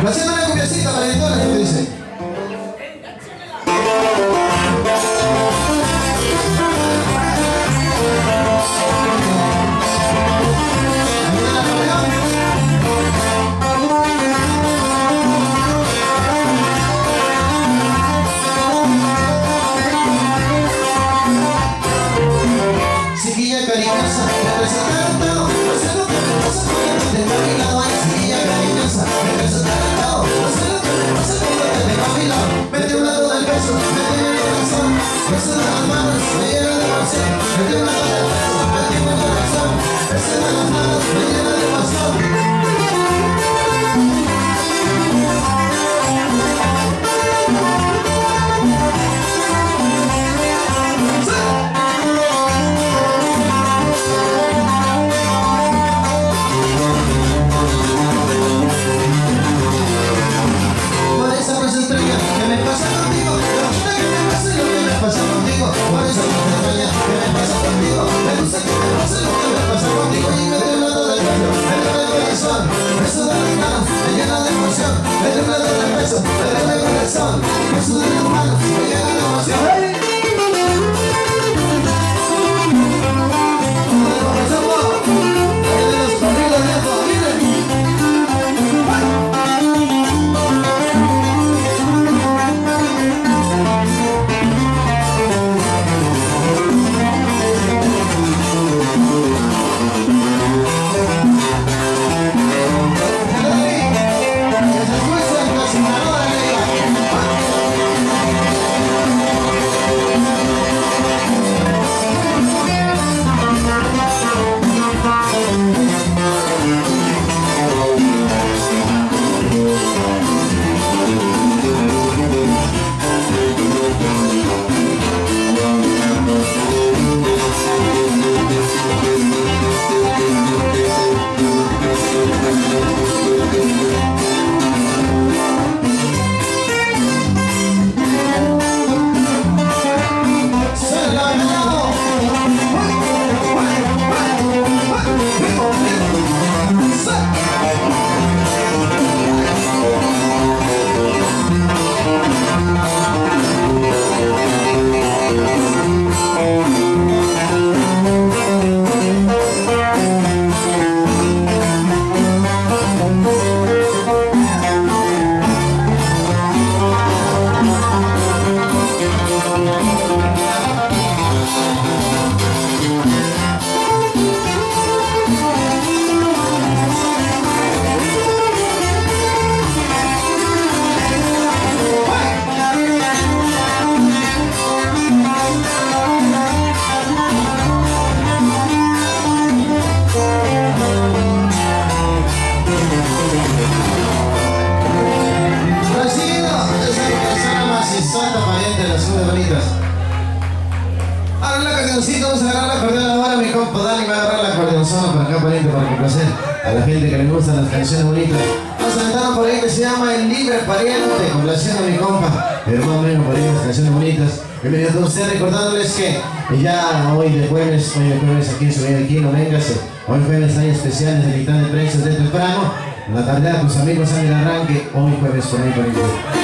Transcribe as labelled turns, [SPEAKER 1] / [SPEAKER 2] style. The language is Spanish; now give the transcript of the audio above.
[SPEAKER 1] Gracias. Llena de Me temblando del pecho, me duele el corazón de las manos, Thank pariente bonitas. Ahora la cancioncita, vamos a agarrar la acordeón ahora, mi compa Dani va a agarrar la acordeón solo para acá pariente para complacer a la gente que le gustan las canciones bonitas. Vamos a aventar por ahí que se llama El Libre Pariente, complaciendo a mi compa, pero más o menos por ahí las canciones bonitas. Bienvenidos a ustedes, recordándoles que ya hoy de jueves, hoy de jueves aquí en Subir aquí, no véngase. Hoy jueves hay especiales de mitad de precios de temprano. En la tarde a tus amigos en el arranque, hoy jueves por ahí.